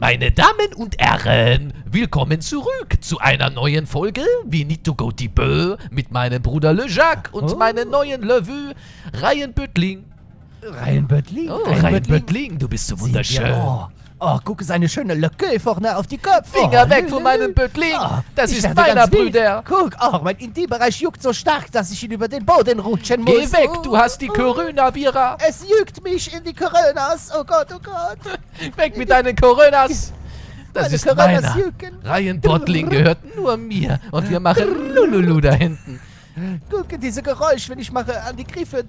Meine Damen und Herren, willkommen zurück zu einer neuen Folge wie Need to Go Bö mit meinem Bruder Le Jacques und Oh. meinem neuen Levue Ryan Böttling. Ryan Böttling. Oh, Ryan Böttling, du bist so wunderschön. Oh, oh, guck, seine schöne Lücke vorne auf die Köpfe. Finger oh, weg von meinem lü. Böttling. Oh, Das ist meiner. Brüder. Guck, oh, mein Intimbereich juckt so stark, dass ich ihn über den Boden rutschen muss. Geh weg, Oh, du hast die oh, Coronavirus. Es juckt mich in die Coronas. Oh Gott, oh Gott. Weg mit deinen Coronas. Das Meine ist Coronas meiner. jucken. Ryan Bottling gehört nur mir. Und wir machen Lululu da hinten. Guck, diese Geräusch, wenn ich mache an die Griffe.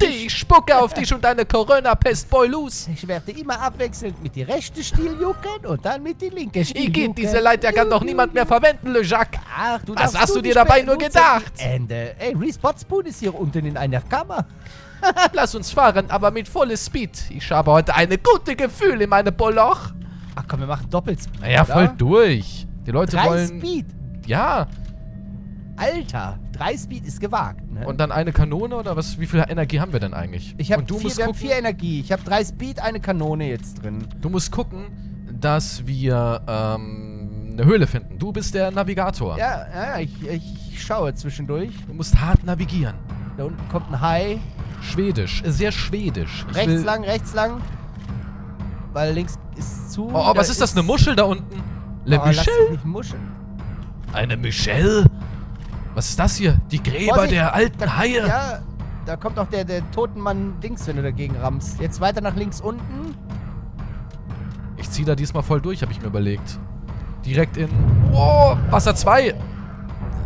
Ich spucke auf dich und deine Corona-Pest, boy, los. Ich werde immer abwechselnd mit die rechte Stil jucken und dann mit die linke Stil Ich geht, diese Leiter kann doch niemand mehr verwenden, Le Jacques. Ach, du Was hast du dir dabei nur gedacht? Ende. Ey, Respawn Spoon ist hier unten in einer Kammer. Lass uns fahren, aber mit vollem Speed. Ich habe heute eine gute Gefühl in meinem Poloch. Ach komm, wir machen Doppelspeed. Naja, voll durch. Die Leute Drei wollen... Speed. Ja. Alter, drei Speed ist gewagt, ne? Und dann eine Kanone oder was? Wie viel Energie haben wir denn eigentlich? ich habe Und du vier, musst wir haben gucken, vier Energie. Ich habe drei Speed, eine Kanone jetzt drin. Du musst gucken, dass wir ähm, eine Höhle finden. Du bist der Navigator. Ja, ja, ich, ich schaue zwischendurch. Du musst hart navigieren. Da unten kommt ein Hai. Schwedisch, äh, sehr schwedisch. Ich Rechts lang, rechts lang. Weil links ist zu. Oh, oh was ist das? Eine Muschel da unten? Le oh, Michel? Eine Michelle? Was ist das hier? Die Gräber Vorsicht, der alten Da, Haie. Ja, da kommt auch der, der Totenmann Dings, wenn du dagegen rammst. Jetzt weiter nach links unten. Ich zieh da diesmal voll durch, habe ich mir überlegt. Direkt in... Oh, Wasser 2.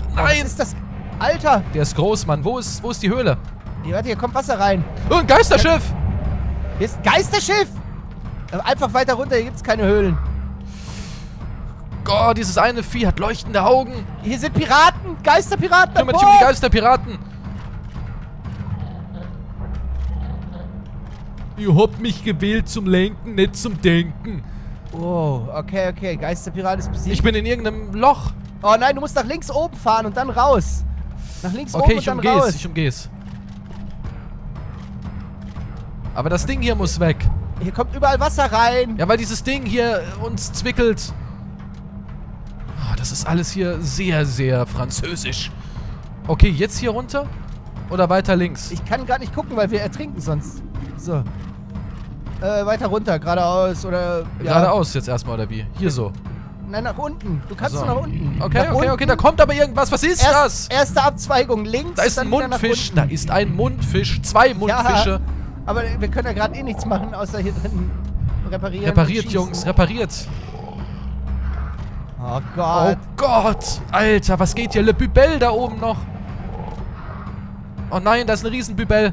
Was Nein, ist das? Alter! der ist groß, Mann. Wo ist, wo ist die Höhle? Hier, warte, hier kommt Wasser rein. Oh, ein Geisterschiff. Hier ist ein Geisterschiff! Äh, Einfach weiter runter, hier gibt's keine Höhlen. Gott, dieses eine Vieh hat leuchtende Augen. Hier sind Piraten! Geisterpiraten! Kümmere an dich um die! Geisterpiraten. Ihr habt mich gewählt zum Lenken, nicht zum Denken. Oh, okay, okay. Geisterpirat ist besiegt. Ich bin in irgendeinem Loch. oh nein, du musst nach links oben fahren und dann raus. Nach links Okay, oben und ich dann umgeh's, raus. ich umgeh's. Aber das Ding hier muss weg. Hier kommt überall Wasser rein. Ja, weil dieses Ding hier uns zwickelt. Ah, das ist alles hier sehr, sehr französisch. Okay, jetzt hier runter? Oder weiter links? Ich kann gar nicht gucken, weil wir ertrinken sonst. So. Äh, weiter runter, geradeaus oder. Ja. Geradeaus jetzt erstmal, oder wie? Hier so. Nein, nach unten. Du kannst So. nur nach unten. Okay, nach okay, okay, da kommt aber irgendwas. Was ist Erst, das? Erste Abzweigung links. Da ist ein Mundfisch. Da unten. ist ein Mundfisch. Zwei Mundfische. Ja, aber wir können ja gerade eh nichts machen, außer hier drin reparieren. Repariert, Jungs, repariert. Oh Oh Gott. Gott, Alter, was geht hier? Le Bübel da oben noch. Oh nein, da ist ein Riesenbübel.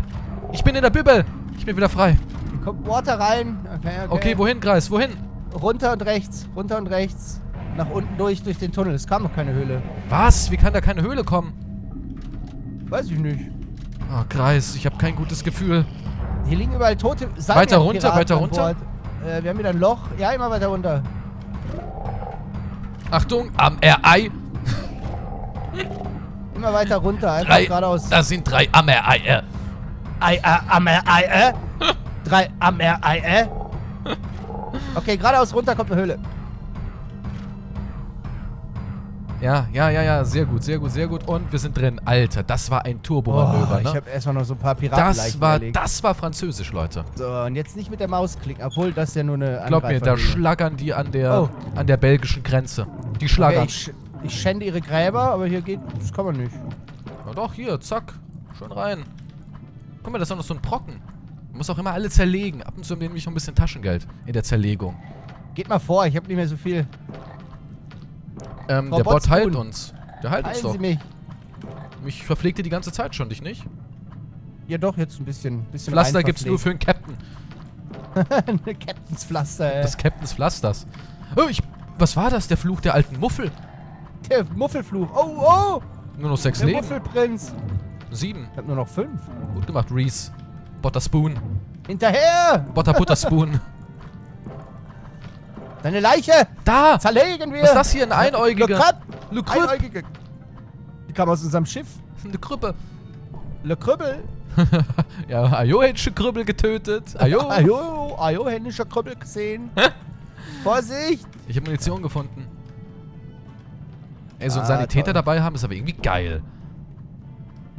Ich bin in der Bübel. Ich bin wieder frei. Hier kommt Water rein. Okay, okay. Okay, wohin, Kreis? Wohin? Runter und rechts. Runter und rechts. Nach unten durch, durch den Tunnel. Es kam noch keine Höhle. Was? Wie kann da keine Höhle kommen? Weiß ich nicht. Oh, Kreis, ich habe kein gutes Gefühl. Hier liegen überall tote Weiter runter, weiter runter. Äh, wir haben wieder ein Loch. Ja, immer weiter runter. Achtung, am RI. Immer weiter runter. Einfach Drei, geradeaus. das sind drei am RI. äh. Ei, äh, am, äh, ei, äh. Drei, am, ei, äh. Okay, geradeaus runter kommt eine Höhle. Ja, ja, ja, ja, sehr gut, sehr gut, sehr gut. Und wir sind drin. Alter, das war ein Turbomanöver, Oh, ich ne? habe erstmal noch so ein paar Piraten Das war, das war französisch, Leute. So, und jetzt nicht mit der Maus klicken, obwohl das ja nur eine Glaub mir, da schlackern die an der, Oh. an der belgischen Grenze. Die Okay, schlackern. ich, ich schände ihre Gräber, aber hier geht, das kann man nicht. Na doch, hier, zack. Schon rein. Guck mal, das ist doch noch so ein Brocken. Man muss auch immer alle zerlegen. Ab und zu nehme ich noch ein bisschen Taschengeld in der Zerlegung. Geht mal vor, ich habe nicht mehr so viel. Ähm, der Bot heilt uns. Der heilt uns doch. Sie mich. Mich verpflegte die ganze Zeit schon, dich nicht? Ja doch, jetzt ein bisschen. bisschen Pflaster gibt's nur für den Captain. Eine Captains Pflaster, ey. Das Captains Pflasters. Oh, ich... Was war das? Der Fluch der alten Muffel. Der Muffelfluch. Oh, oh! Nur noch sechs Der Leben. Muffelprinz. Sieben. Ich hab nur noch fünf. Gut gemacht, Reese. Butter Spoon. Hinterher! Butter Butter Spoon. Deine Leiche! Da! Zerlegen wir! Was ist das hier? Ein Einäugiger. Le Crüpp. Einäugige! Die kam aus unserem Schiff. Eine Krüppe. Le Krüppel. Ja, schon Krüppel getötet. Ajo, Ajo, händischer Krüppel gesehen. Vorsicht! Ich habe Munition gefunden. Ey, so einen Ah, Sanitäter toll. dabei haben ist aber irgendwie geil.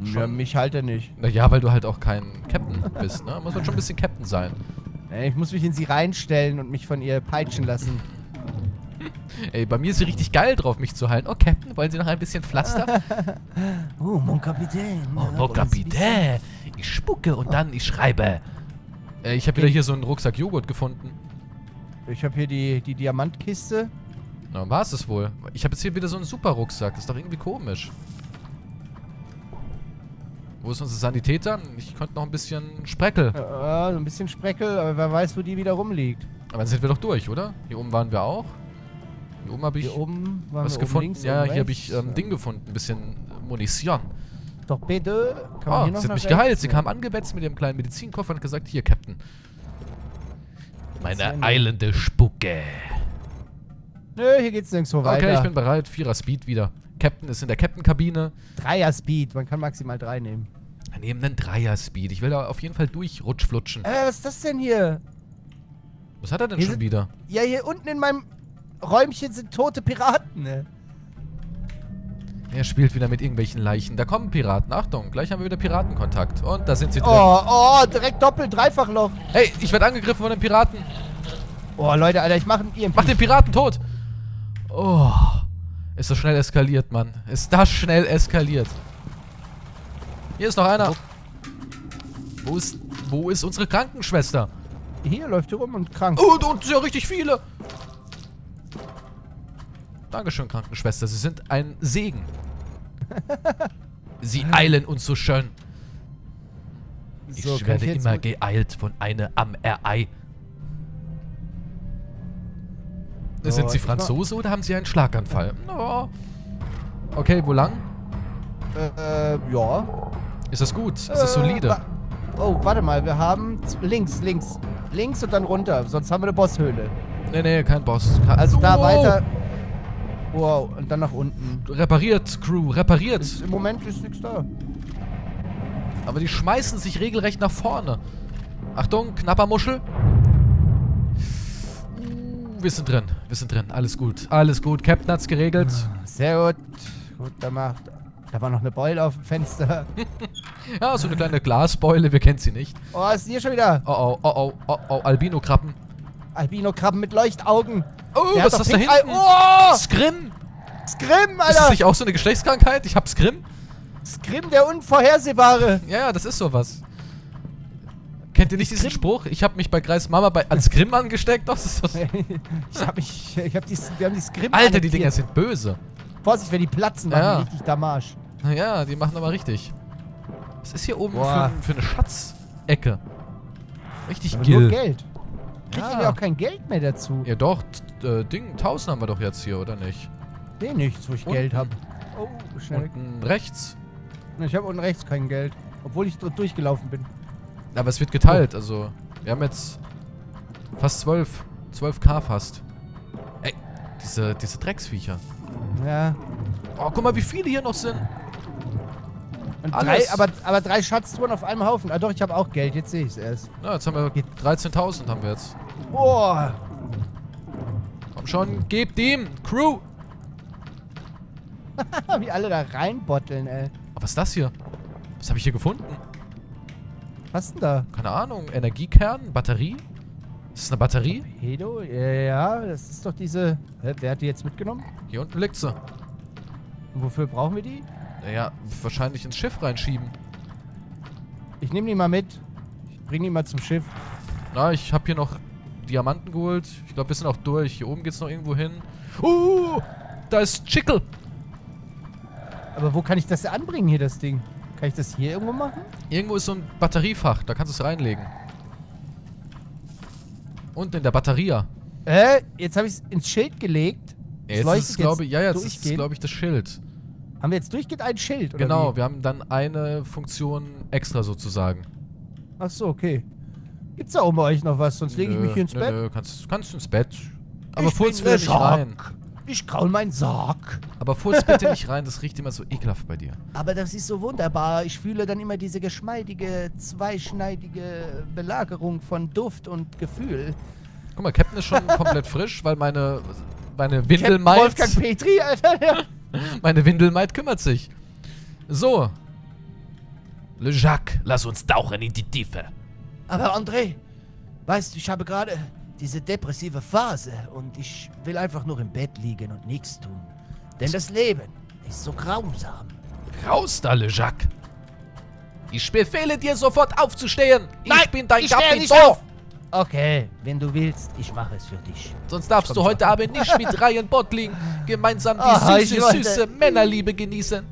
Ja, mich halt er nicht. Naja, weil du halt auch kein Captain bist, ne? Muss man schon ein bisschen Captain sein. Ich muss mich in sie reinstellen und mich von ihr peitschen lassen. Ey, bei mir ist sie richtig geil drauf, mich zu halten. Oh, Captain, wollen Sie noch ein bisschen Pflaster? Oh, mon Kapitän. Oh, mon Capitaine. Ich spucke und dann ich schreibe. Äh, ich habe wieder hier so einen Rucksack Joghurt gefunden. Ich habe hier die, die Diamantkiste. Na, war es das wohl? Ich habe jetzt hier wieder so einen super Rucksack. Das ist doch irgendwie komisch. Wo ist unser Sanitäter? Ich konnte noch ein bisschen Spreckel. So ein bisschen Spreckel, aber wer weiß, wo die wieder rumliegt. Aber dann sind wir doch durch, oder? Hier oben waren wir auch. Hier oben habe ich Hier oben was gefunden. links, ja, hier habe ich ähm, Ding gefunden. Ein bisschen Munition. Doch bitte. Kann man Oh, hier noch sie hat mich geheilt. Sie kam angebetzt mit ihrem kleinen Medizinkoffer und gesagt, hier, Captain. Meine eilende Spucke. Nö, hier geht's nirgendwo weiter. Okay, ich bin bereit. Vierer Speed wieder. Captain ist in der Captain-Kabine. Dreier Speed, man kann maximal drei nehmen. Wir nehmen einen Dreier-Speed. Ich will da auf jeden Fall durchrutschflutschen. Äh, was ist das denn hier? Was hat er denn hier schon sind- wieder? Ja, hier unten in meinem Räumchen sind tote Piraten, ne? Er spielt wieder mit irgendwelchen Leichen. Da kommen Piraten. Achtung, gleich haben wir wieder Piratenkontakt. Und da sind sie drin. Oh, oh, direkt doppelt, Dreifachloch. Hey, ich werde angegriffen von den Piraten. Oh, Leute, Alter, ich mache einen EMP. Mach den Piraten tot. Oh. Ist das schnell eskaliert, Mann. Ist das schnell eskaliert. Hier ist noch einer. Wo ist, wo ist unsere Krankenschwester? Hier läuft hier rum und krank. Oh, und, und ja richtig viele. Dankeschön, Krankenschwester. Sie sind ein Segen. Sie eilen uns so schön. Ich So, werde ich immer geeilt von einer am RI. So, Sind Sie Franzose oder haben Sie einen Schlaganfall? No. Okay, wo lang? Äh, äh, ja. Ist das gut? Ist das Äh, solide? wa- Oh, warte mal, wir haben links, links. Links und dann runter, sonst haben wir eine Bosshöhle. Nee, nee, kein Boss. Ka- Also da Oh! weiter. Wow, und dann nach unten. Repariert, Crew, repariert. Ist, Im Moment ist nichts da. Aber die schmeißen sich regelrecht nach vorne. Achtung, knapper Muschel. Uh, wir sind drin, wir sind drin. Alles gut, alles gut. Captain hat's geregelt. Sehr gut. Gut gemacht. Da war noch eine Beule auf dem Fenster. Ja, so eine kleine Glasbeule, wir kennen sie nicht. Oh, ist hier schon wieder Oh oh, oh oh, oh oh, Albino-Krabben. Albino-Krabben mit Leuchtaugen. Oh, Der was ist das da hinten? Oh! Scrim? Scrim, Ist das Alter! nicht auch so eine Geschlechtskrankheit? Ich hab Scrim? Scrim, der Unvorhersehbare. Ja, ja, das ist sowas. Kennt ihr nicht diesen Scrim? Spruch? Ich habe mich bei Greis Mama bei, als Scrim angesteckt. Das ist das. ich hab mich, ich hab die, wir haben die Scrim Alter, die. Dinger sind böse. Vorsicht, wenn die platzen, machen Ja. richtig Damage. Ja, die machen aber richtig. Was ist hier oben für, für eine Schatzecke? Richtig Aber nur Gill. Geld. Kriegen Ja. wir auch kein Geld mehr dazu. Ja doch, äh, Ding, 1000 haben wir doch jetzt hier, oder nicht? Nee, nichts, wo ich Unten. Geld habe. Oh, schnell. Unten rechts. Ich habe unten rechts kein Geld. Obwohl ich dort durchgelaufen bin. Aber es wird geteilt, also wir haben jetzt fast 12. 12k fast. Ey, diese, diese Drecksviecher. Ja. Oh, guck mal, wie viele hier noch sind. Drei, aber, aber drei Schatztouren auf einem Haufen. Ah doch, ich habe auch Geld. Jetzt sehe ich es erst. Na, jetzt haben wir 13.000 haben wir jetzt. Boah. Komm schon, gebt ihm, Crew. Wie alle da reinbotteln, ey. Oh, was ist das hier? Was habe ich hier gefunden? Was denn da? Keine Ahnung. Energiekern? Batterie? Ist das eine Batterie? Pedo? Ja, das ist doch diese... Hä, wer hat die jetzt mitgenommen? Hier unten liegt sie. Und wofür brauchen wir die? Naja, wahrscheinlich ins Schiff reinschieben. Ich nehme die mal mit. Ich bringe die mal zum Schiff. Na, ich habe hier noch Diamanten geholt. Ich glaube, wir sind auch durch. Hier oben geht's noch irgendwo hin. Uh, da ist Chickle. Aber wo kann ich das anbringen hier, das Ding? Kann ich das hier irgendwo machen? Irgendwo ist so ein Batteriefach. Da kannst du es reinlegen. Und in der Batterie. Äh, jetzt habe ich es ins Schild gelegt. Es Jetzt ist es, glaube ich, ja, jetzt ist glaube ich, das Schild. Haben wir jetzt durchgehend ein Schild, oder Genau, wie? wir haben dann eine Funktion extra sozusagen. Ach so, okay. Gibt's da oben bei euch noch was? Sonst lege ich mich hier ins nö, Bett. Nö, kannst, kannst ins Bett. Aber ich furz bitte nicht rein. Ich kraul meinen Sarg. Aber furz bitte nicht rein, das riecht immer so ekelhaft bei dir. Aber das ist so wunderbar. Ich fühle dann immer diese geschmeidige, zweischneidige Belagerung von Duft und Gefühl. Guck mal, Captain ist schon komplett frisch, weil meine, meine Captain Windelmaid... Wolfgang Petri, Alter. Meine Windelmaid kümmert sich. So. Le Jacques, lass uns tauchen in die Tiefe. Aber André, weißt du, ich habe gerade diese depressive Phase und ich will einfach nur im Bett liegen und nichts tun. Denn das Leben ist so grausam. Raus da, Le Jacques. Ich befehle dir sofort aufzustehen. ich Nein, bin dein ich Kapitän. Okay, wenn du willst, ich mache es für dich. Sonst darfst du heute Abend nicht mit Ryan Bottling gemeinsam die ich süße, wollte- süße Männerliebe genießen.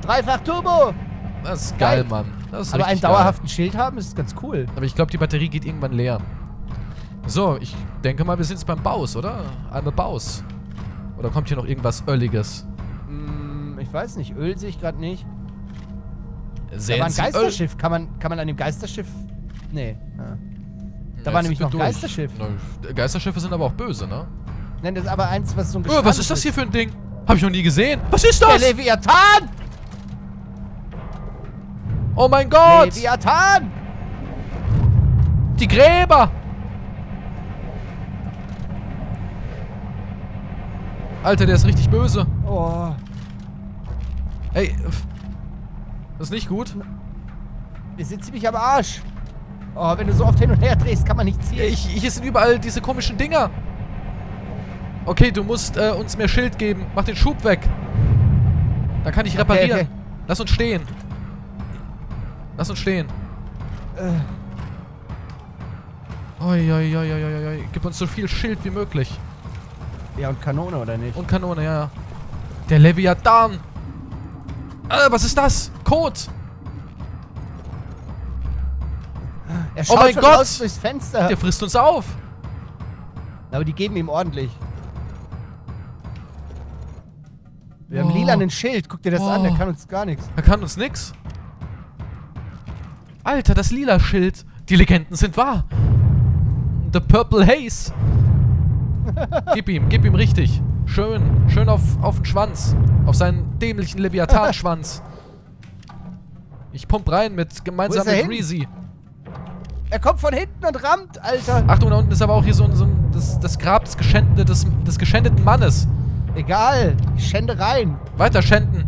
Dreifach Turbo! Das ist geil, Geil. Mann. Das ist Aber einen geil. dauerhaften Schild haben, ist ganz cool. Aber ich glaube, die Batterie geht irgendwann leer. So, ich denke mal, wir sind jetzt beim Baus, oder? Einmal Baus. Oder kommt hier noch irgendwas Ölliges? Hm, ich weiß nicht, Öl sehe ich gerade nicht. Da Sehen war ein? Geisterschiff. Kann man, kann man an dem Geisterschiff... Nee. Ja. Da Ja, war nämlich noch ein. Geisterschiff. Na, Geisterschiffe sind aber auch böse, ne? Nein, das ist aber eins, was so ein Oh, was ist das hier für ein Ding? Hab ich noch nie gesehen. Was ist Der das? Leviathan! Oh mein Gott! Leviathan! Die Gräber! Alter, der ist richtig böse. Oh. Ey. Das ist nicht gut. Wir sind ziemlich am Arsch. Oh, wenn du so oft hin und her drehst, kann man nicht zielen. Ich, hier sind überall diese komischen Dinger. Okay, du musst äh, uns mehr Schild geben. Mach den Schub weg. Dann kann ich reparieren. okay. Lass uns stehen. Lass uns stehen. Äh, Oi, oi, oi, oi, oi, oi. Gib uns so viel Schild wie möglich. ja, und Kanone, oder nicht? Und Kanone, ja, ja. Der Leviathan. Äh, was ist das? Code. er oh mein schon Gott! raus durchs Fenster. Der frisst uns auf. Aber die geben ihm ordentlich. Wir Oh. haben lilanen Schild. Guck dir das an, der Oh. kann uns gar nichts. Er kann uns nix. Alter, das lila Schild. Die Legenden sind wahr. The Purple Haze. gib ihm, gib ihm richtig. Schön, schön auf, auf den Schwanz. Auf seinen dämlichen Leviathan-Schwanz. Ich pump rein mit gemeinsam er mit hin? Greasy. Er kommt von hinten und rammt, Alter. Achtung, da unten ist aber auch hier so ein, so ein das, das Grab des, Geschänd, des, des geschändeten Mannes. Egal. Ich schände rein. Weiter schänden.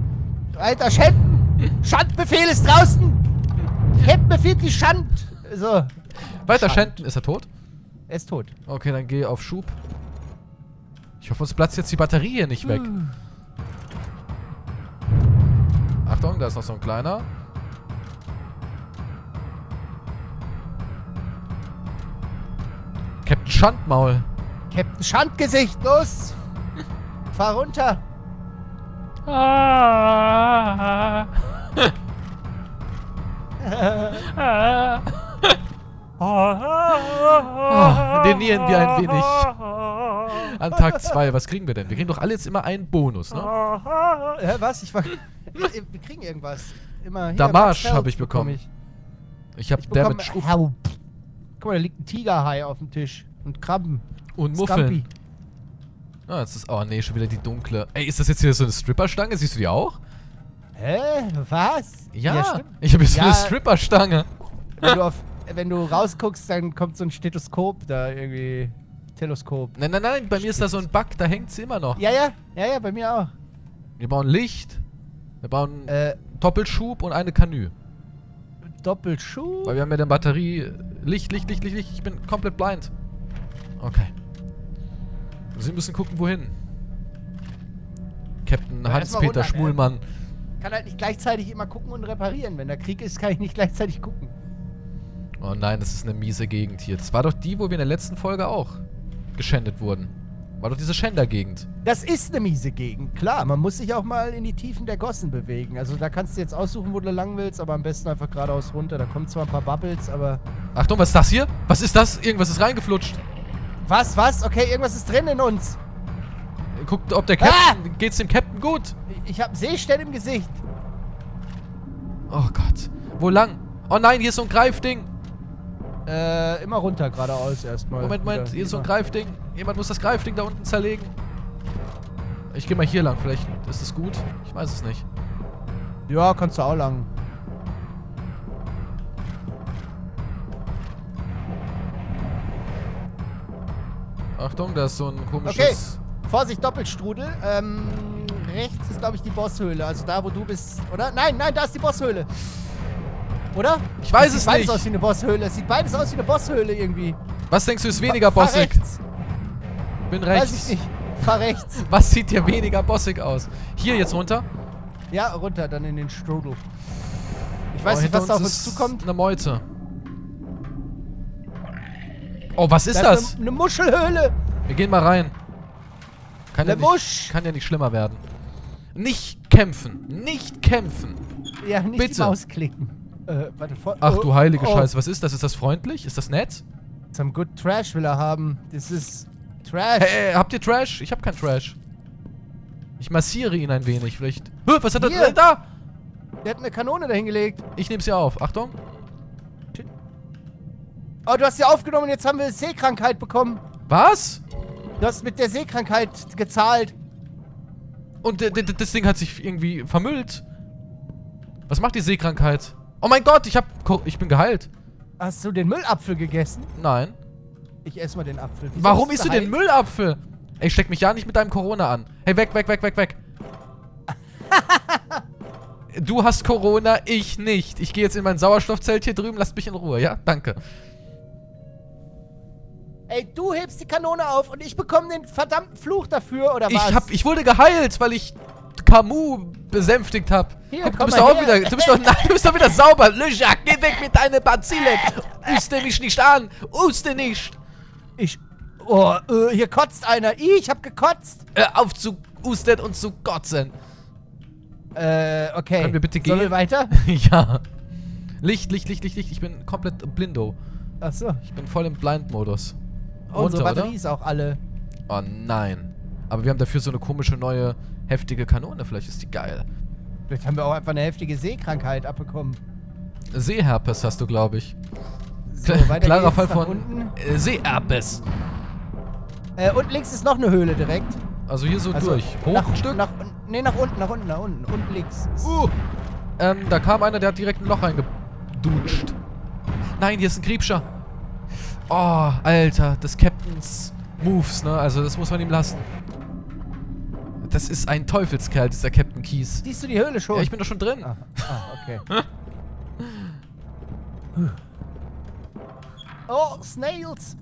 Weiter schänden. Schandbefehl ist draußen. Captain befiehlt die Schand. So. Weiter Schand. schänden. Ist er tot? Er ist tot. Okay, dann geh auf Schub. Ich hoffe, uns platzt jetzt die Batterie hier nicht weg. Achtung, da ist noch so ein kleiner. Captain Schandmaul. Captain Schandgesicht, los. Fahr runter. Ah, denieren wir ein wenig. An Tag 2. Was kriegen wir denn? Wir kriegen doch alle jetzt immer einen Bonus, ne? Hä, was? Ich war. Wir kriegen irgendwas. Immer hier. Damage Max Health hab ich bekommen. Ich, Ich hab ich bekomme Damage Help. Guck mal, da liegt ein Tigerhai auf dem Tisch. Und Krabben. und Scampi. Muffeln. Ah, jetzt ist. Oh nee, schon wieder die dunkle. Ey, ist das jetzt hier so eine Stripperstange? Siehst du die auch? Hä? Was? Ja. stimmt. ich habe jetzt so Ja. eine Stripperstange. Wenn du, auf, wenn du rausguckst, dann kommt so ein Stethoskop da irgendwie. Teleskop. Nein, nein, nein, bei mir ist da so ein Bug, da hängt sie immer noch. Ja, ja. Ja, ja, bei mir auch. Wir bauen Licht. Wir bauen Äh, Doppelschub und eine Kanü. Doppelschuh. Weil wir haben ja dann Batterie. Licht, Licht, Licht, Licht, Licht. Ich bin komplett blind. Okay. Sie müssen gucken, wohin. Captain Hans-Peter ne? Schmulmann. kann halt nicht gleichzeitig immer gucken und reparieren. Wenn da Krieg ist, kann ich nicht gleichzeitig gucken. Oh nein, das ist eine miese Gegend hier. Das war doch die, wo wir in der letzten Folge auch geschändet wurden. War doch diese Schändergegend. Das ist eine miese Gegend, klar. Man muss sich auch mal in die Tiefen der Gossen bewegen. Also da kannst du jetzt aussuchen, wo du lang willst, aber am besten einfach geradeaus runter. Da kommen zwar ein paar Bubbles, aber... Achtung, was ist das hier? Was ist das? Irgendwas ist reingeflutscht. Was, was? Okay, irgendwas ist drin in uns. Guckt, ob der Ah! Captain. Geht's dem Captain gut? Ich- habe Seestern im Gesicht. Oh Gott. Wo lang? Oh nein, hier ist so ein Greifding. Äh, immer runter geradeaus erstmal. Moment, Moment, hier ist so ein Greifding. Jemand muss das Greifding da unten zerlegen. Ich gehe mal hier lang, vielleicht ist es gut. Ich weiß es nicht. Ja, kannst du auch lang. Achtung, da ist so ein komisches... Okay, Vorsicht, Doppelstrudel. Ähm, rechts ist, glaube ich, die Bosshöhle. Also da, wo du bist, oder? Nein, nein, da ist die Bosshöhle. Oder? Ich weiß das es sieht beides nicht. aus wie eine Bosshöhle. Es sieht beides aus wie eine Bosshöhle irgendwie. Was denkst du ist weniger bossig? rechts. Bin Weiß rechts. ich nicht. Fahr rechts. Was sieht dir weniger bossig aus? Hier jetzt runter. Ja, runter, dann in den Strudel. Ich weiß Oh, nicht, was da auf uns zukommt. Eine Meute. Oh, was ist Da das? Ist eine, eine Muschelhöhle. Wir gehen mal rein. Kann ja, nicht, Musch. kann ja nicht schlimmer werden. Nicht kämpfen. Nicht kämpfen. Ja, nicht Bitte. die Maus klicken. Äh, warte, vor, Ach oh, du heilige oh. Scheiße. Was ist das? Ist das freundlich? Ist das nett? Some good Trash will er haben. Das ist Trash. Hey, habt ihr Trash? Ich hab kein Trash. Ich massiere ihn ein wenig. Vielleicht. Hö, was hat er Hier. da? Der hat eine Kanone dahingelegt. Ich nehm's ja auf. Achtung. Oh, du hast sie aufgenommen und jetzt haben wir Seekrankheit bekommen. Was? Du hast mit der Seekrankheit gezahlt. Und das Ding hat sich irgendwie vermüllt. Was macht die Seekrankheit? Oh mein Gott, ich hab. Ich bin geheilt. Hast du den Müllapfel gegessen? Nein. Ich esse mal den Apfel. Wieso Warum isst du den? Müllapfel? Ey, steck mich ja nicht mit deinem Corona an. Hey, weg, weg, weg, weg, weg. du hast Corona, ich nicht. Ich gehe jetzt in mein Sauerstoffzelt hier drüben, lasst mich in Ruhe, ja? Danke. Ey, du hebst die Kanone auf und ich bekomme den verdammten Fluch dafür, oder was? Ich, hab, ich wurde geheilt, weil ich Camus besänftigt hab. Hier, Guck, du bist doch auch wieder, du bist doch, nein, du bist doch wieder sauber. Lüjak, geh weg mit deinen Bazillen. Uste mich nicht an. Uste nicht. Ich... Oh, äh, hier kotzt einer. Ich hab gekotzt. Hör auf zu usten und zu kotzen. Äh, okay. Können wir bitte Sollen gehen? wir weiter? ja. Licht, Licht, Licht, Licht, Licht. Ich bin komplett blindo. Achso. Ich bin voll im Blind-Modus. Unsere Batterie ist auch alle. Oh nein. Aber wir haben dafür so eine komische neue heftige Kanone. Vielleicht ist die geil. Vielleicht haben wir auch einfach eine heftige Seekrankheit abbekommen. Seeherpes hast du, glaube ich. So, Klarer Fall von unten. äh, Seeherpes. Äh, und links ist noch eine Höhle direkt. Also hier so Also durch. Hoch nach, ein Stück. Nach, nee, nach unten, nach unten, nach unten. Unten links. Uh. Ähm, da kam einer, der hat direkt ein Loch reingedutscht. Nein, hier ist ein Kriebscher. Oh, Alter, des Captains Moves, ne? Also das muss man ihm lassen. Das ist ein Teufelskerl, dieser Captain Keys. Siehst du die Höhle schon? Ja, ich bin doch schon drin. Ah, ah okay. oh, Snails.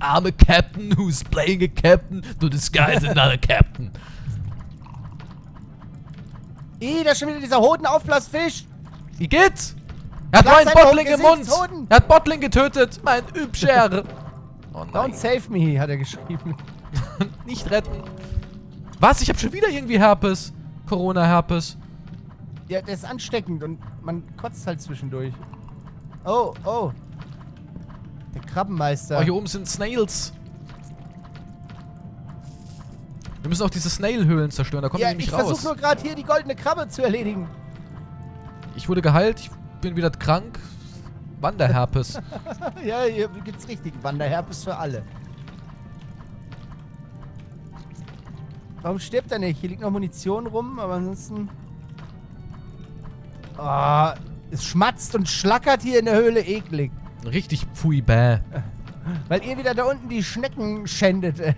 I'm a captain who's playing a captain to disguise another captain. Ih, da ist schon wieder dieser Hodenaufblasfisch. Wie geht's? Er hat Lass meinen Bottling im Mund. Gesichtshoden. Er hat Bottling getötet. Mein Übscher. Oh Don't nein. save me, hat er geschrieben. Nicht retten. Was? Ich habe schon wieder irgendwie Herpes. Corona-Herpes. Ja, der ist ansteckend und man kotzt halt zwischendurch. Oh, oh. Der Krabbenmeister. Oh, hier oben sind Snails. Wir müssen auch diese Snail-Höhlen zerstören. Da kommen ja, wir ich raus. versuche nur gerade hier die goldene Krabbe zu erledigen. Ich wurde geheilt. Ich bin wieder krank. Wanderherpes. ja, hier gibt's richtig Wanderherpes für alle. Warum stirbt er nicht? Hier liegt noch Munition rum, aber ansonsten... Ah, es schmatzt und schlackert hier in der Höhle eklig. Richtig pfui bäh. Weil ihr wieder da unten die Schnecken schändet.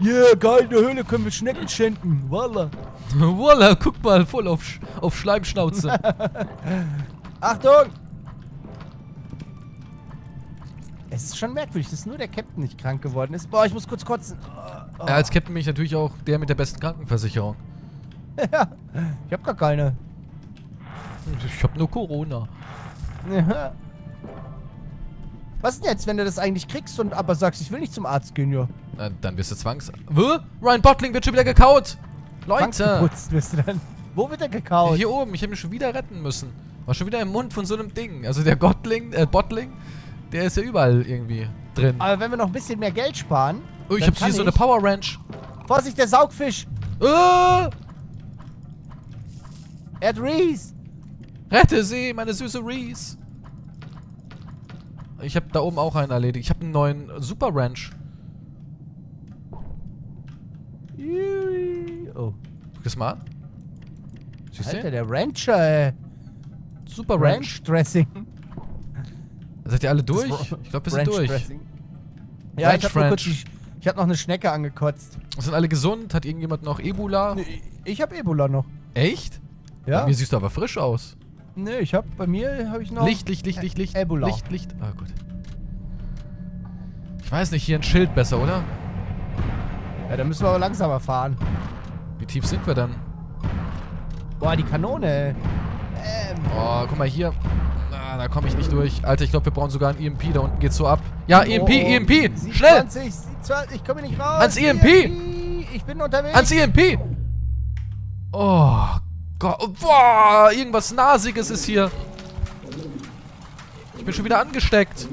Yeah, geil, in der Höhle können wir Schnecken schänden. Voila. Voila, guck mal, voll auf, Sch auf Schleimschnauze. Achtung! Es ist schon merkwürdig, dass nur der Captain nicht krank geworden ist. Boah, ich muss kurz kotzen. Oh, ja, als Captain bin ich natürlich auch der mit der besten Krankenversicherung. ja, ich hab gar keine. Ich hab nur Corona. Ja. Was denn jetzt, wenn du das eigentlich kriegst und aber sagst, ich will nicht zum Arzt gehen, ja? Na, dann wirst du zwangs... Wö? Ryan Bottling wird schon wieder gekaut. Leute. Wirst du dann. Wo wird er gekaut? Hier oben, ich habe mich schon wieder retten müssen. War schon wieder im Mund von so einem Ding. Also der Gottling, äh, Bottling, der ist ja überall irgendwie drin. Aber wenn wir noch ein bisschen mehr Geld sparen. Oh, ich habe hier so eine Power Ranch. Vorsicht, der Saugfisch! Äh, Er hat Reese! rette sie, meine süße Reese. Ich habe da oben auch einen erledigt. Ich habe einen neuen Super Ranch. Oh. Guck das mal an. Siehst Alter, du? der Rancher, äh, Super Ranch. Ranch Dressing. Seid ihr alle durch? Ich glaube, wir sind durch. Dressing. Ja, Ranch ich hab nur kurz Ich habe noch eine Schnecke angekotzt. Sind alle gesund? Hat irgendjemand noch Ebola? Nee, ich habe Ebola noch. Echt? Ja? Bei mir siehst du aber frisch aus. Nee, ich habe bei mir habe ich noch Licht, Licht, Licht, Licht, Licht. Ebola. Licht, Licht. Ah, gut. Ich weiß nicht, hier ein Schild besser, oder? Ja, dann müssen wir aber langsamer fahren. Wie tief sind wir dann? Boah, die Kanone. Ähm, Oh, guck mal hier. Da komme ich nicht durch. Alter, ich glaube, wir brauchen sogar ein EMP. Da unten geht's so ab. Ja, EMP, oh, EMP! Schnell! 20, 20, ich komme nicht raus. Ans EMP. Ich bin unterwegs. Ans EMP! Oh Gott. Boah, irgendwas Nasiges ist hier. Ich bin schon wieder angesteckt.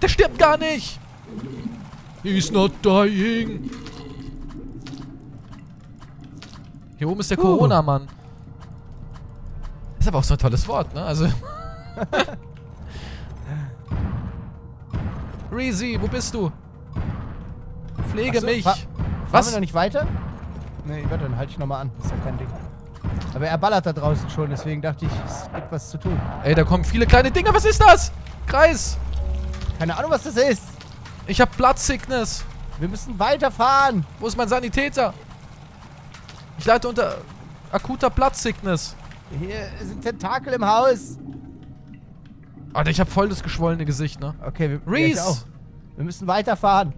Der stirbt gar nicht. He's not dying. Hier oben ist der. Corona-Mann. Ist aber auch so ein tolles Wort, ne? Also. Reezy, wo bist du? Pflege so, mich. fa- Fahren Was? wir noch nicht weiter? Nee, warte, dann halte ich nochmal an. Ist ja kein Ding. Aber er ballert da draußen schon, deswegen dachte ich, es gibt was zu tun. Ey, da kommen viele kleine Dinger. Was ist das? Kreis. Keine Ahnung, was das ist. Ich hab Blood Sickness. Wir müssen weiterfahren. Wo ist mein Sanitäter? Ich leide unter akuter Blood Sickness. Hier sind Tentakel im Haus. Alter, ich hab voll das geschwollene Gesicht, ne? Okay, wir, Reese! auch. wir müssen weiterfahren.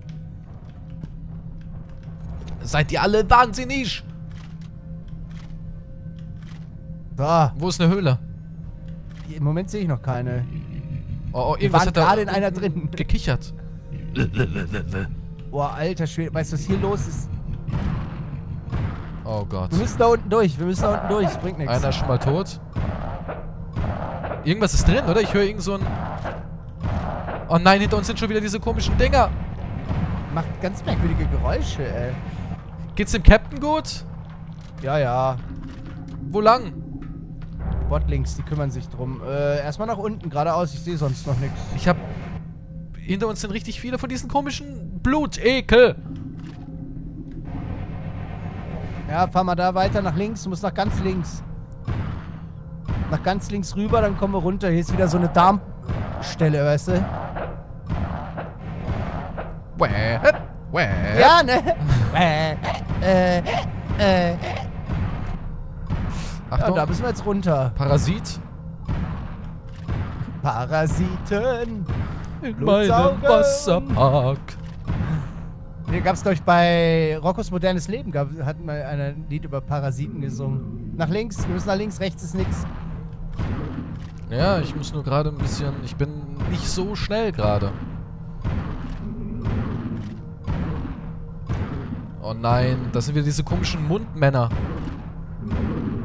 Seid ihr alle wahnsinnig? So, Wo ist eine Höhle? im Moment sehe ich noch keine. Oh, oh Wir waren hat da gerade in einer drin. gekichert. Boah, alter Schwede. Weißt du, was hier los ist? Oh Gott. Wir müssen da unten durch. Wir müssen da unten durch. Es bringt nichts. Einer ist schon mal tot. Irgendwas ist drin, oder? Ich höre irgend so ein... Oh nein, hinter uns sind schon wieder diese komischen Dinger. Macht ganz merkwürdige Geräusche, ey. Geht's dem Captain gut? Ja, ja. Wo lang? Botlinks, die kümmern sich drum. Äh, erstmal nach unten, geradeaus. Ich sehe sonst noch nichts. Ich hab... Hinter uns sind richtig viele von diesen komischen Blutekel. Ja, fahr mal da weiter nach links. Du musst nach ganz links. Nach ganz links rüber, dann kommen wir runter. Hier ist wieder so eine Darmstelle, weißt du? Wäh, wäh. Ja, ne? äh, äh, äh. Ja, da müssen wir jetzt runter. Parasit. Parasiten. In meinem Wasserpark. Hier gab es, glaube ich, bei Roccos modernes Leben, gab, hat mal einer ein Lied über Parasiten gesungen. Nach links, wir müssen nach links, rechts ist nix. Ja, ich muss nur gerade ein bisschen... Ich bin nicht so schnell gerade. Oh nein, das sind wieder diese komischen Mundmänner.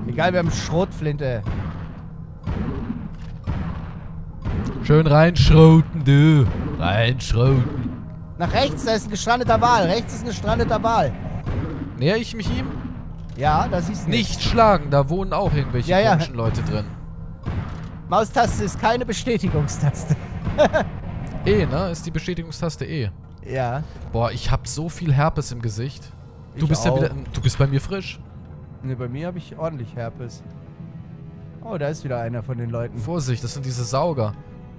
Egal, wir haben Schrotflinte. Schön reinschroten, du. Reinschroten. Nach rechts, da ist ein gestrandeter Wal. Rechts ist ein gestrandeter Wal. Näher ich mich ihm? Ja, da siehst du Nicht schlagen, da wohnen auch irgendwelche Ja, ja. Leute drin. Maustaste ist keine Bestätigungstaste. E, ne? Ist die Bestätigungstaste E. Ja. Boah, ich hab so viel Herpes im Gesicht. Du Ich bist ja auch. wieder... Du bist bei mir frisch. Ne, bei mir habe ich ordentlich Herpes. Oh, da ist wieder einer von den Leuten. Vorsicht, das sind diese Sauger.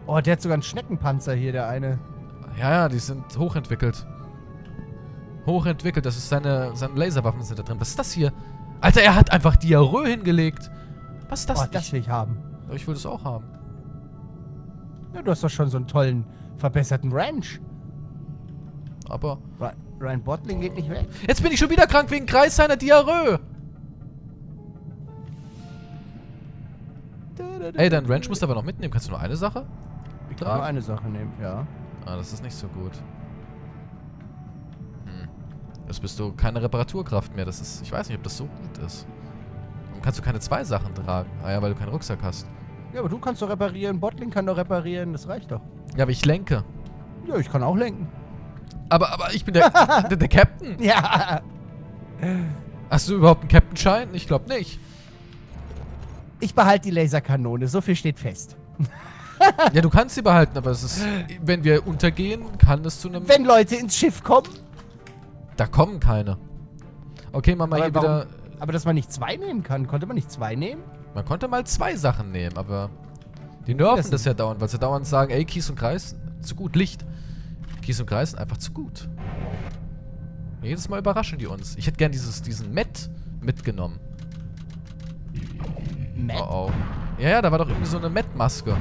Oh, der hat sogar einen Schneckenpanzer hier, der eine. Ja, ja, die sind hochentwickelt. Hochentwickelt, das ist seine, seine Laserwaffen sind da drin. Was ist das hier? Alter, er hat einfach Diarrhoe hingelegt. Was ist das? oh, das will ich haben. ich will das auch haben. Ja, du hast doch schon so einen tollen, verbesserten Ranch. Aber... Ry- Ryan Bottling geht nicht weg. Jetzt bin ich schon wieder krank wegen Kreis seiner Diarrhoe. Ey, dein Ranch musst du aber noch mitnehmen. Kannst du nur eine Sache? Ich kann nur eine Sache nehmen, ja. Ah, das ist nicht so gut. Hm. Jetzt bist du keine Reparaturkraft mehr. Das ist... Ich weiß nicht, ob das so gut ist. Warum kannst du keine zwei Sachen tragen? Ah ja, weil du keinen Rucksack hast. Ja, aber du kannst doch reparieren, Bottling kann doch reparieren, das reicht doch. Ja, aber ich lenke. Ja, ich kann auch lenken. Aber, aber ich bin der, der, der Captain. Ja. Hast du überhaupt einen Captain-Schein? Ich glaube nicht. Ich behalte die Laserkanone, so viel steht fest. Ja, du kannst sie behalten, aber es ist... Wenn wir untergehen, kann es zu einem... Wenn Leute ins Schiff kommen. Da kommen keine. Okay, mach mal Aber hier warum- wieder... Aber dass man nicht zwei nehmen kann. Konnte man nicht zwei nehmen? Man konnte mal zwei Sachen nehmen, aber... Die nerven das das, ja dauernd, weil sie dauernd sagen, ey, Kies und Kreis, zu gut. Licht. Kies und Kreis sind einfach zu gut. Jedes Mal überraschen die uns. Ich hätte gern dieses, diesen Met mitgenommen. Matt? Oh oh. Ja, ja, da war doch irgendwie so eine Met-Maske.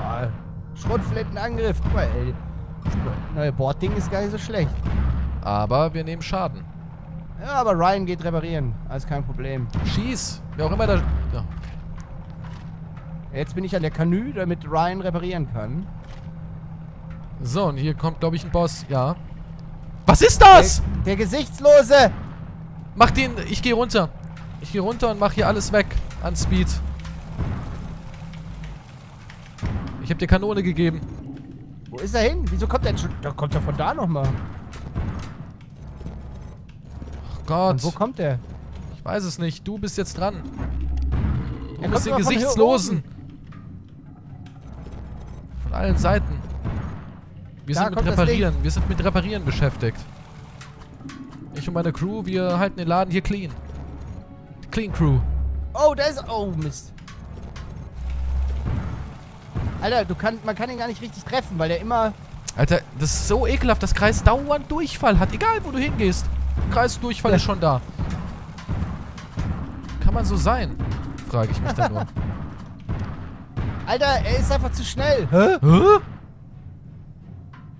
Ah, Schrotflintenangriff. Guck mal, ey. Neue Bordding ist gar nicht so schlecht. Aber wir nehmen Schaden. Ja, aber Ryan geht reparieren. Alles kein Problem. Schieß! Wer auch immer da... Ja. Jetzt bin ich an der Kanü, damit Ryan reparieren kann. So, und hier kommt, glaube ich, ein Boss. Ja. Was ist das? Der, der Gesichtslose! Mach den... Ich gehe runter. Ich gehe runter und mach hier alles weg an Speed. Ich habe dir Kanone gegeben. Wo ist er hin? Wieso kommt er denn schon? Da kommt er von da nochmal. Oh Gott. Und wo kommt er? Ich weiß es nicht. Du bist jetzt dran. Du Er bist den immer von Gesichtslosen. Von allen Seiten. Wir Da sind mit Reparieren. Wir sind mit Reparieren beschäftigt. Ich und meine Crew, wir halten den Laden hier clean. Clean Crew. Oh, da ist... Oh, Mist. Alter, du kann, man kann ihn gar nicht richtig treffen, weil der immer... Alter, das ist so ekelhaft, dass Kreis dauernd Durchfall hat. Egal, wo du hingehst. Kreisdurchfall ist schon da. Kann man so sein? Frage ich mich dann nur. Alter, er ist einfach zu schnell. Hä? Hä?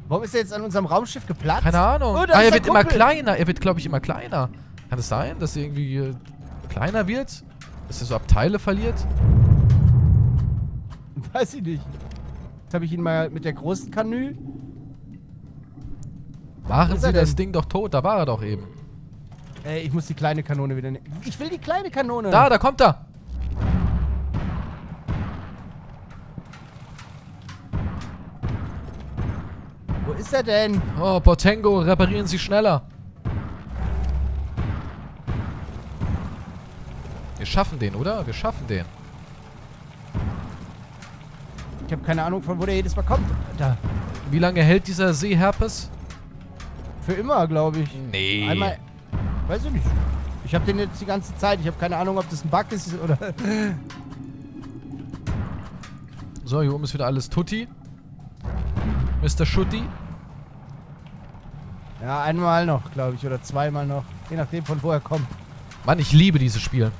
Warum ist er jetzt an unserem Raumschiff geplatzt? Keine Ahnung. Oh, ah, er wird immer Kumpel. kleiner. Er wird, glaube ich, immer kleiner. Kann es sein, dass er irgendwie äh, kleiner wird? Dass er so Abteile verliert? Weiß ich nicht. Jetzt habe ich ihn mal mit der großen Kanü. Machen Sie das? Ding doch tot. Da war er doch eben. Ey, ich muss die kleine Kanone wieder nehmen. Ich will die kleine Kanone. Da, da kommt er. Wo ist er denn? Oh, Portengo, reparieren Sie schneller. Wir schaffen den, oder? Wir schaffen den. Ich habe keine Ahnung, von wo der jedes Mal kommt. Da. Wie lange hält dieser Seeherpes? Für immer, glaube ich. Nee. Einmal. Weiß ich nicht. Ich habe den jetzt die ganze Zeit. Ich habe keine Ahnung, ob das ein Bug ist oder. So, hier oben ist wieder alles Tutti. Mr. Schutti. Ja, einmal noch, glaube ich. Oder zweimal noch. Je nachdem, von wo er kommt. Mann, ich liebe dieses Spiel.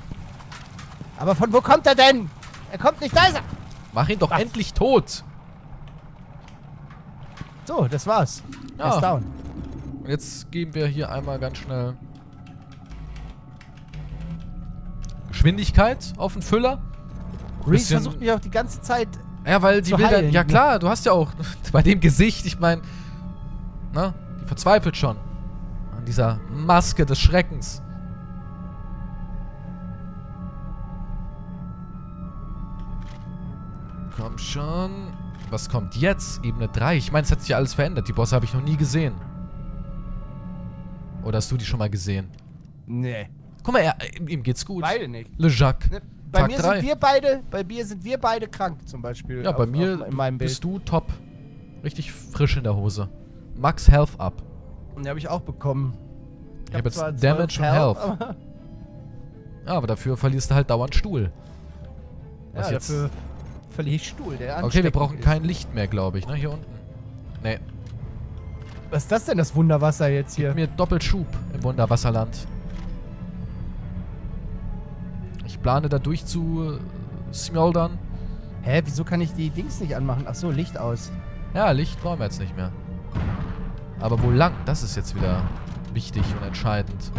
Aber von wo kommt er denn? Er kommt nicht, da ist er! Mach ihn doch Was? endlich tot. So, das war's. Er Ja. ist down. Jetzt geben wir hier einmal ganz schnell Geschwindigkeit auf den Füller. Reese versucht mich auch die ganze Zeit. Ja, weil die dann. heilen, Ja ne? klar, du hast ja auch bei dem Gesicht, ich meine, na, die verzweifelt schon an dieser Maske des Schreckens. Komm schon. Was kommt jetzt? Ebene 3. Ich meine, es hat sich ja alles verändert. Die Bosse habe ich noch nie gesehen. Oder hast du die schon mal gesehen? Nee. Guck mal, er, ihm geht's gut. Beide nicht. Le Jacques. Ne, Bei Tag mir drei. sind wir beide, bei mir sind wir beide krank zum Beispiel. Ja, bei auf- mir auf, in meinem Bild. bist du top. Richtig frisch in der Hose. Max Health up. Und die habe ich auch bekommen. Ich habe jetzt Damage 12 und Health. aber- Ja, aber dafür verlierst du halt dauernd Stuhl. Was ja, jetzt? dafür ich Stuhl, der Okay, wir brauchen ist. kein Licht mehr, glaube ich, ne? Hier unten. Nee. Was ist das denn, das Wunderwasser jetzt hier? Gib mir doppelt Schub im Wunderwasserland. Ich plane da durch zu smoldern. Hä, wieso kann ich die Dings nicht anmachen? Ach so, Licht aus. Ja, Licht brauchen wir jetzt nicht mehr. Aber wo lang? Das ist jetzt wieder wichtig und entscheidend.